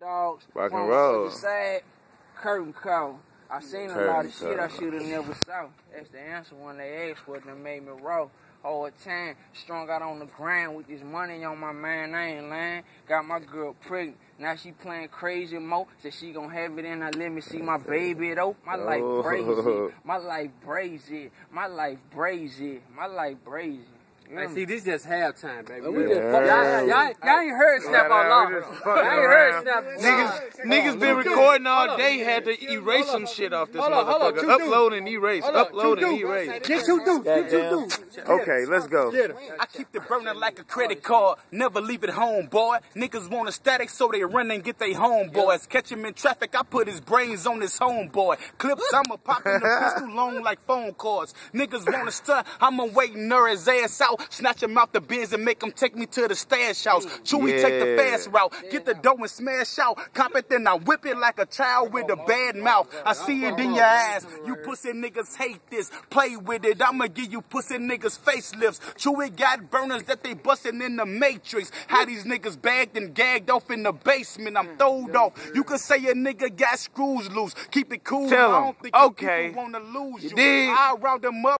dogs. Rock and roll. Sad, curtain call. I seen a lot of shit I should have never saw. That's the answer when they asked what that made me raw. Whole time, strung out on the ground with this money on my mind. I ain't lying. Got my girl pregnant. Now she playing crazy mo. Said she gon' have it in her. Let me see my baby though. My life Oh. crazy. My life brazy. My life brazy. My life brazy. You Hey, mm. see, this just halftime, baby. We Yeah. just fuck- y'all, y'all, y'all, y'all ain't heard Snap Nah, on nah, Y'all just ain't heard around. Snap. Niggas, niggas been recording all day, had to erase some shit off this on, hold on, motherfucker. two dudes. Upload and erase, Hold upload two and erase. Get two dudes. Get two dudes. Okay, let's go. I keep the burner like a credit card, never leave it home, boy. Niggas want a static, so they run and get they homeboys. Catch him in traffic, I put his brains on his homeboy. Clips, I'ma pop in the pistol long like phone calls. Niggas want to stunt, I'ma wait and nerd his ass out. Snatch him out the bins and make him take me to the stash house. Chewy take the fast route, get the dough and smash out. Cop it, then I whip it like a child with a bad mouth. I see it in your eyes, you pussy niggas hate this. Play with it, I'ma give you pussy niggas facelifts. Chewy got burners that they bustin' in the matrix. How these niggas bagged and gagged off in the basement, I'm throwed off. You could say a nigga got screws loose. Keep it cool, Tell I don't think you Okay. people wanna lose You you. dig? I round them up.